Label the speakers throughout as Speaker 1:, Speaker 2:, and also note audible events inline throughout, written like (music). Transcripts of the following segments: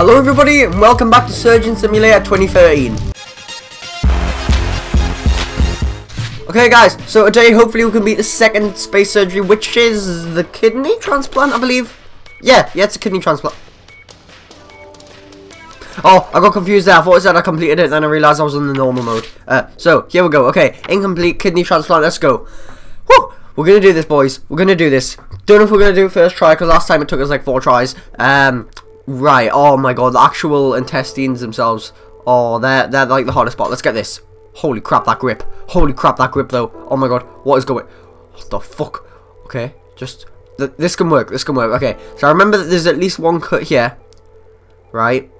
Speaker 1: Hello everybody and welcome back to Surgeon Simulator 2013. Okay guys, so today hopefully we can beat the second space surgery which is the kidney transplant I believe. Yeah, yeah it's a kidney transplant. Oh, I got confused there. I thought I said I completed it, then I realised I was in the normal mode. Uh, so, here we go. Okay, incomplete kidney transplant. Let's go. Woo! We're gonna do this, boys. We're gonna do this. Don't know if we're gonna do it first try, because last time it took us like four tries. Um, right. Oh my god, the actual intestines themselves. Oh, they're, they're like the hardest part. Let's get this. Holy crap, that grip. Holy crap, that grip, though. Oh my god, what is going... What the fuck? Okay, just... Th this can work, this can work. Okay, so I remember that there's at least one cut here. Right?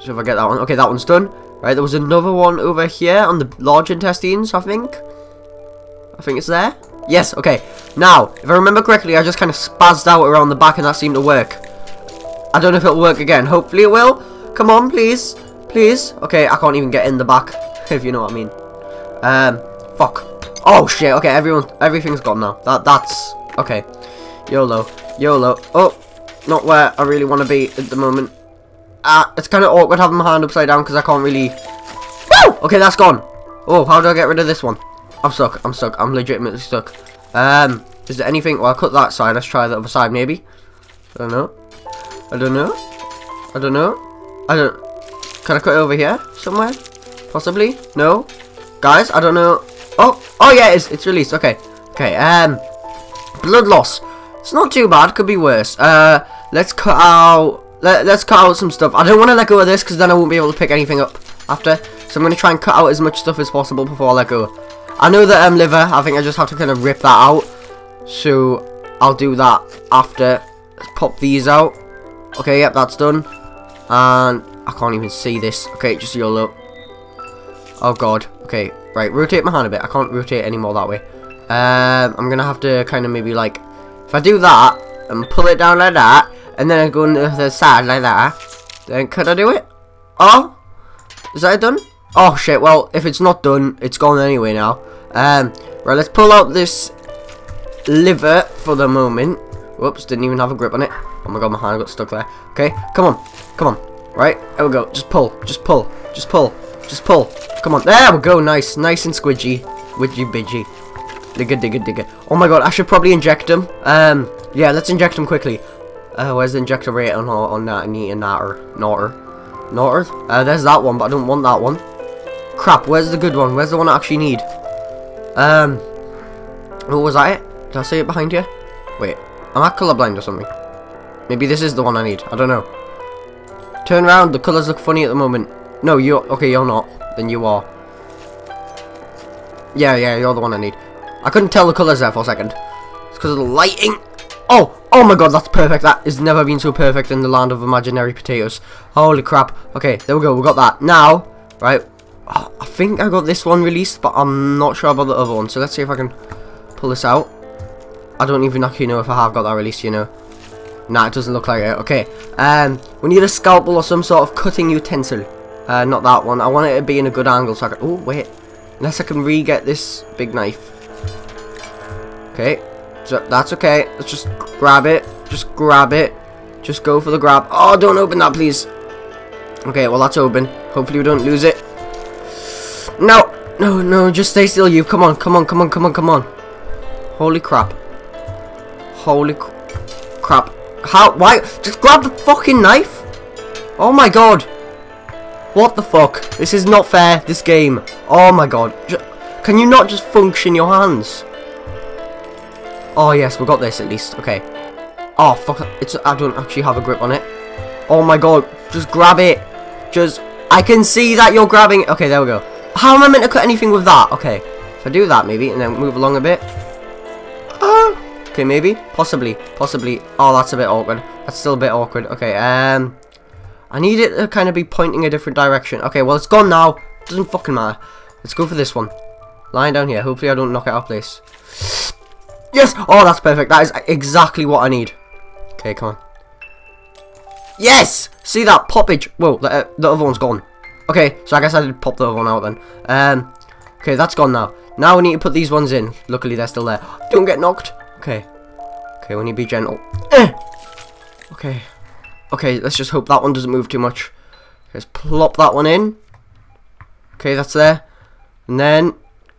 Speaker 1: So if I get that one, okay, that one's done. Right, there was another one over here on the large intestines, I think. I think it's there. Yes, okay. Now, if I remember correctly, I just kind of spazzed out around the back and that seemed to work. I don't know if it'll work again. Hopefully it will. Come on, please. Please. Okay, I can't even get in the back, (laughs) if you know what I mean. Um, fuck. Oh, shit. Okay, everyone, everything's gone now. That, that's, okay. YOLO. YOLO. Oh, not where I really want to be at the moment. Ah, it's kind of awkward having my hand upside down because I can't really... Woo! Okay, that's gone. Oh, how do I get rid of this one? I'm stuck. I'm stuck. I'm legitimately stuck. Um, is there anything... Well, I'll cut that side. Let's try the other side, maybe. I don't know. I don't know. I don't know. I don't... Can I cut it over here? Somewhere? Possibly? No? Guys, I don't know. Oh! Oh, yeah, it's, it's released. Okay. Okay, um... Blood loss. It's not too bad. Could be worse. Uh, let's cut out let, let's cut out some stuff. I don't want to let go of this because then I won't be able to pick anything up after. So I'm going to try and cut out as much stuff as possible before I let go. I know that um, liver, I think I just have to kind of rip that out. So I'll do that after. Let's pop these out. Okay, yep, that's done. And I can't even see this. Okay, just YOLO. Oh god. Okay, right, rotate my hand a bit. I can't rotate anymore that way. Um, I'm going to have to kind of maybe like, if I do that and pull it down like that, and then I go on the side like that, then could I do it? Oh? Is that done? Oh shit, well, if it's not done, it's gone anyway now. Um, right, let's pull out this liver for the moment. Whoops, didn't even have a grip on it. Oh my god, my hand got stuck there. Okay, come on, come on. Right, there we go. Just pull, just pull, just pull, just pull. Come on, there we go. Nice, nice and squidgy, widgy bidgy. Digga, digga, digga. Oh my god, I should probably inject him. Um, yeah, let's inject him quickly. Uh, where's the injector rate on on that? I need a natter, natter, natter. Uh, there's that one, but I don't want that one. Crap. Where's the good one? Where's the one I actually need? Um. What was that? It? Did I say it behind you? Wait. Am I colorblind or something? Maybe this is the one I need. I don't know. Turn around. The colors look funny at the moment. No, you're okay. You're not. Then you are. Yeah, yeah. You're the one I need. I couldn't tell the colors there for a second. It's because of the lighting. Oh, oh my god, that's perfect. That has never been so perfect in the land of imaginary potatoes. Holy crap. Okay, there we go. We got that. Now, right, oh, I think I got this one released, but I'm not sure about the other one. So let's see if I can pull this out. I don't even actually know if I have got that released, you know. Nah, it doesn't look like it. Okay, um, we need a scalpel or some sort of cutting utensil. Uh, not that one. I want it to be in a good angle so I can... Oh, wait. Unless I can re-get this big knife. Okay, so that's okay. Let's just grab it. Just grab it. Just go for the grab. Oh, don't open that, please. Okay, well, that's open. Hopefully we don't lose it. No. No, no, just stay still, you. Come on, come on, come on, come on, come on. Holy crap. Holy crap. How? Why? Just grab the fucking knife. Oh my god. What the fuck? This is not fair, this game. Oh my god. Just, can you not just function your hands? Oh yes, we got this at least. Okay. Oh fuck! It's I don't actually have a grip on it. Oh my god! Just grab it. Just I can see that you're grabbing it. Okay, there we go. How am I meant to cut anything with that? Okay, if I do that maybe and then move along a bit. Okay, maybe, possibly, possibly. Oh, that's a bit awkward. That's still a bit awkward. Okay, um, I need it to kind of be pointing a different direction. Okay, well it's gone now. Doesn't fucking matter. Let's go for this one. Lying down here. Hopefully I don't knock it out of place. Yes! Oh, that's perfect. That is exactly what I need. Okay, come on. Yes! See that poppage? Whoa, the, uh, the other one's gone. Okay, so I guess I did pop the other one out then. Um, okay, that's gone now. Now we need to put these ones in. Luckily, they're still there. Don't get knocked. Okay. Okay, we need to be gentle. Eh! Okay. Okay, let's just hope that one doesn't move too much. Let's plop that one in. Okay, that's there. And then,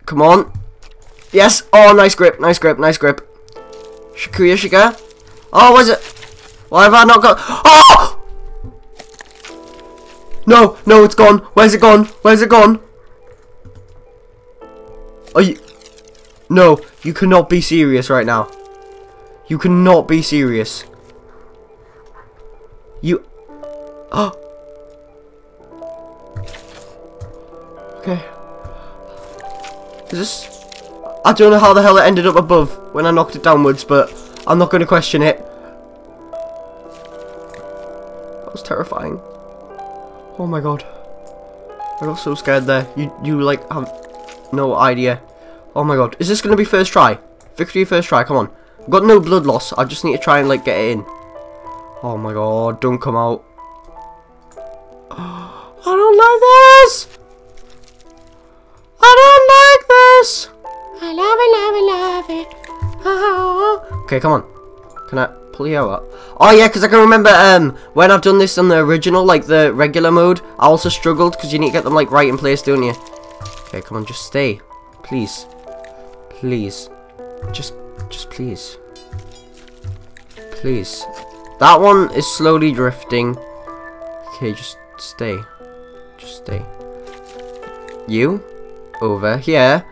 Speaker 1: come on. Yes! Oh, nice grip, nice grip, nice grip. Shikuya Shika. Oh, was it? Why have I not got... Oh! No, no, it's gone. Where's it gone? Where's it gone? Are you... No, you cannot be serious right now. You cannot be serious. You... Oh! (gasps) Okay. Is this... I don't know how the hell it ended up above when I knocked it downwards, but I'm not going to question it. That was terrifying. Oh my god. I got so scared there. You, you like, have no idea. Oh my god. Is this going to be first try? Victory first try, come on. I've got no blood loss. I just need to try and like get it in. Oh my god, don't come out. (gasps) I don't like this! I don't like this! I love it, love it, love it. Oh. Okay, come on. Can I pull you out? Oh yeah, because I can remember um when I've done this on the original, like the regular mode, I also struggled because you need to get them like right in place, don't you? Okay, come on, just stay. Please. Please. Just, just please. Please. That one is slowly drifting. Okay, just stay. Just stay. You? Over here.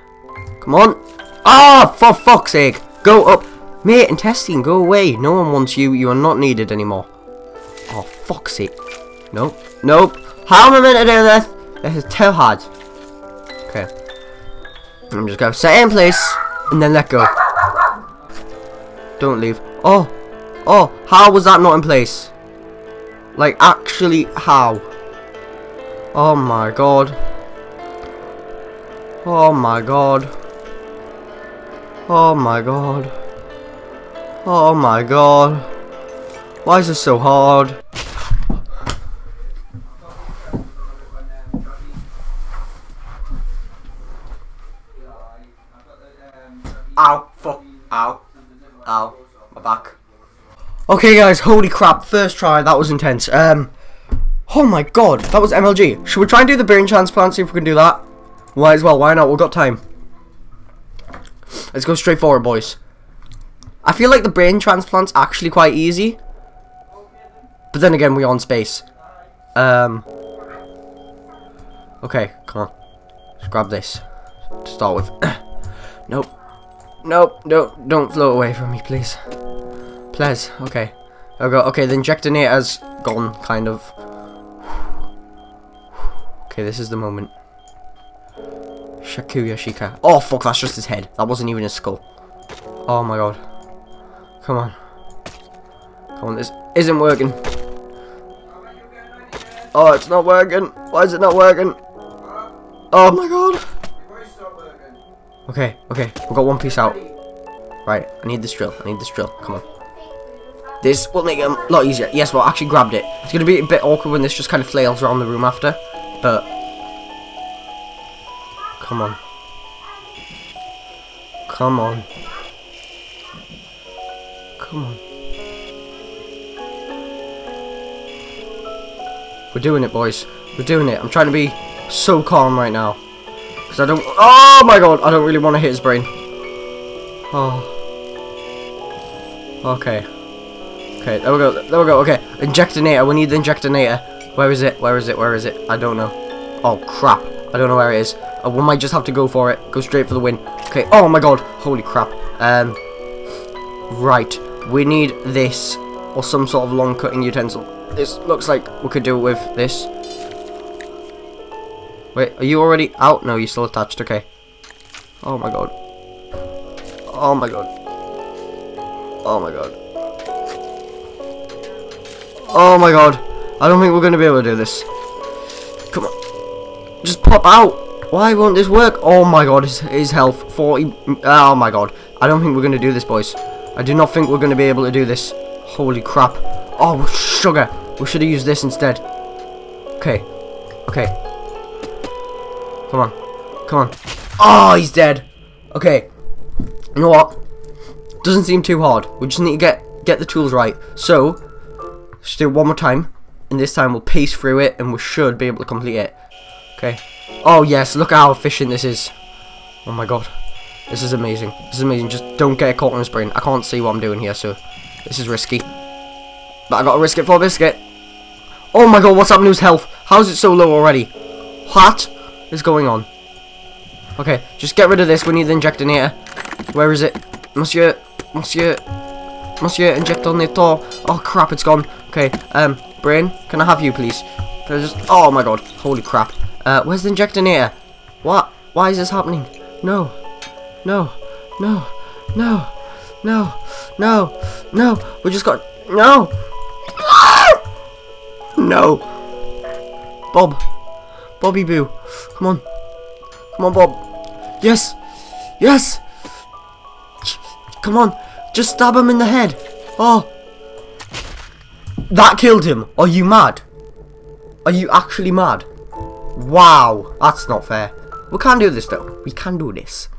Speaker 1: Come on. Ah, oh, for fuck's sake. Go up. Mate and testing, go away. No one wants you. You are not needed anymore. Oh, fuck's sake. Nope. Nope. How am I meant to do this? This is too hard. Okay. I'm just going to set in place and then let go. Don't leave. Oh. Oh, how was that not in place? Like, actually, how? Oh my god. Oh my god. Oh my god. Oh my god. Why is this so hard? Ow, fuck, ow, ow, my back. Okay guys, holy crap, first try, that was intense. Um, oh my god, that was MLG. Should we try and do the brain transplant, see if we can do that? Why as well, why not? We've got time. Let's go straight forward, boys. I feel like the brain transplant's actually quite easy. But then again, we're on space. Um. Okay, come on. Let's grab this. To start with. (coughs) nope. Nope, don't, don't float away from me, please. Please, okay. Okay, okay, the injectonator's gone, kind of. Okay, this is the moment. Shakuya Shika. Oh, fuck, that's just his head. That wasn't even his skull. Oh my god. Come on. Come on, this isn't working. Oh, it's not working. Why is it not working? Oh my god. Okay, okay. We've got one piece out. Right, I need this drill. I need this drill. Come on. This will make it a lot easier. Yes, well, I actually grabbed it. It's going to be a bit awkward when this just kind of flails around the room after. But Come on. Come on. Come on. We're doing it, boys. We're doing it. I'm trying to be so calm right now. Because I don't... Oh, my God. I don't really want to hit his brain. Oh. Okay. Okay, there we go. There we go. Okay. Injectonator. We need the injectonator. Where is it? Where is it? Where is it? I don't know. Oh, crap. I don't know where it is. Uh, we might just have to go for it. Go straight for the win. Okay. Oh my god. Holy crap. Um. Right. We need this or some sort of long cutting utensil. This looks like we could do it with this. Wait, are you already out? No, you're still attached. Okay. Oh my god. Oh my god. Oh my god. Oh my god. I don't think we're going to be able to do this. Come on. Just pop out. Why won't this work? Oh my god, his, his health, 40... Oh my god. I don't think we're going to do this, boys. I do not think we're going to be able to do this. Holy crap. Oh, sugar. We should have used this instead. Okay. Okay. Come on. Come on. Oh, he's dead. Okay. You know what? Doesn't seem too hard. We just need to get get the tools right. So, Let's do it one more time. And this time we'll pace through it and we should be able to complete it. Okay. Oh yes, look how efficient this is. Oh my god. This is amazing. This is amazing. Just don't get caught in his brain. I can't see what I'm doing here, so this is risky. But I gotta risk it for a biscuit. Oh my god, what's happening to his health? How is it so low already? What is going on? Okay, just get rid of this. We need the injectonator. Where is it? Monsieur, Monsieur, Monsieur Injectonator. Oh crap, it's gone. Okay, um, brain, can I have you please? Can I just, oh my god, holy crap. Uh, where's the injectonator? What? Why is this happening? No, no, no, no, no, no, no. We just got, no. No. Bob. Bobby Boo. Come on. Come on, Bob. Yes. Yes. Come on. Just stab him in the head. Oh. That killed him. Are you mad? Are you actually mad? Wow. That's not fair. We can do this, though. We can do this.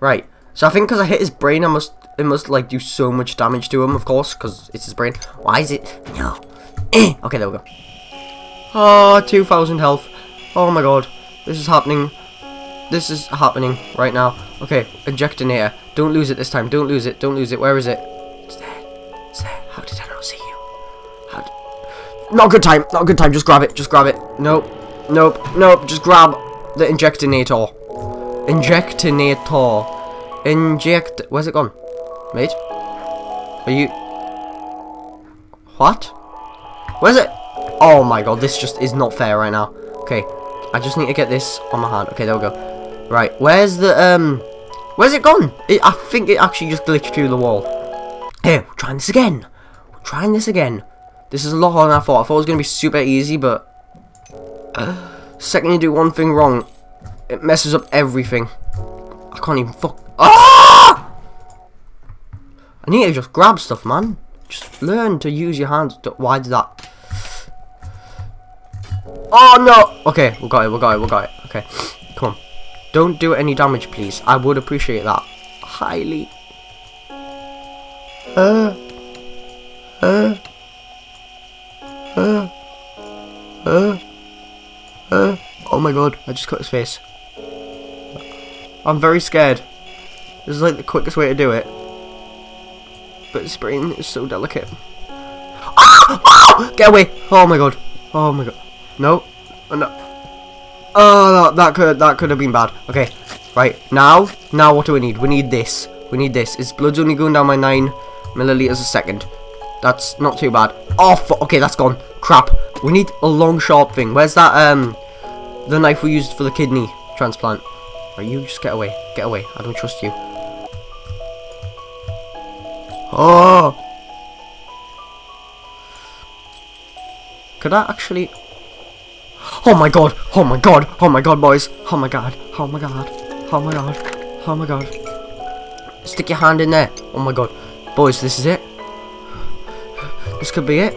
Speaker 1: Right. So I think because I hit his brain, I must it must like do so much damage to him, of course, because it's his brain. Why is it? No. (clears throat) Okay, there we go. Ah, oh, 2,000 health. Oh my god. This is happening. This is happening right now. Okay, injectonator. Don't lose it this time. Don't lose it. Don't lose it. Where is it? It's there. It's there. How did I not see you? How. Not good time. Not good time. Just grab it. Just grab it. Nope. Nope. Nope. Just grab the injectinator. Injectonator. Inject... Where's it gone? Mate? Are you... What? Where's it? Oh my god, this just is not fair right now. I just need to get this on my hand. Okay, there we go. Right, where's the, um... Where's it gone? It, I think it actually just glitched through the wall. Here, we're trying this again. We're trying this again. This is a lot harder than I thought. I thought it was going to be super easy, but... Uh, second you do one thing wrong, it messes up everything. I can't even fuck... Ah! I need to just grab stuff, man. Just learn to use your hands. Why did that... Oh no! Okay, we got it, we got it, we got it. Okay, come on. Don't do any damage, please. I would appreciate that. Highly. Uh. Uh. Uh. Uh. Uh. Oh my god, I just cut his face. I'm very scared. This is like the quickest way to do it. But his brain is so delicate. Ah! Get away! Oh my god. Oh my god. No. Oh, no. Oh, that, that could that could have been bad. Okay. Right. Now, now what do we need? We need this. We need this. Is blood's only going down by 9 milliliters a second. That's not too bad. Oh, okay, that's gone. Crap. We need a long, sharp thing. Where's that, um, the knife we used for the kidney transplant? Right, you just get away. Get away. I don't trust you. Oh! Could I actually... Oh my god! Oh my god! Oh my god, boys! Oh my god! Oh my god! Oh my god! Oh my god! Stick your hand in there! Oh my god! Boys, this is it! This could be it!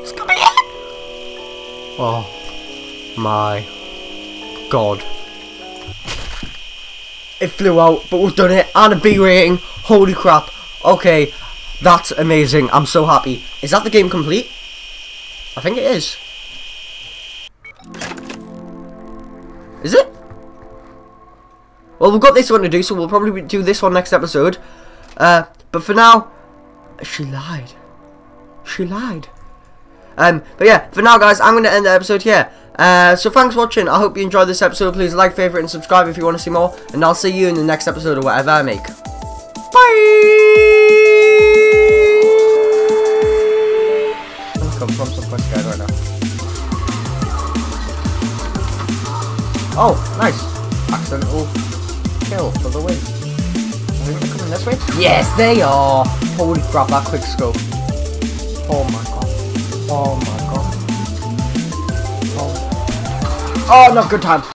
Speaker 1: This could be it! Oh my god. It flew out, but we've done it, and a B rating! Holy crap! Okay, that's amazing. I'm so happy. Is that the game complete? I think it is. Is it? Well, we've got this one to do, so we'll probably do this one next episode. Uh, but for now, she lied. She lied. Um, but yeah, for now, guys, I'm going to end the episode here. Uh, so thanks for watching. I hope you enjoyed this episode. Please like, favorite, and subscribe if you want to see more. And I'll see you in the next episode of whatever I make. Bye! Come from some right now. Oh, nice. Accidental oh, kill for the win. Are they coming this way? Yes, they are. Holy crap, that quick scope. Oh my god. Oh my god. Oh, oh not good time.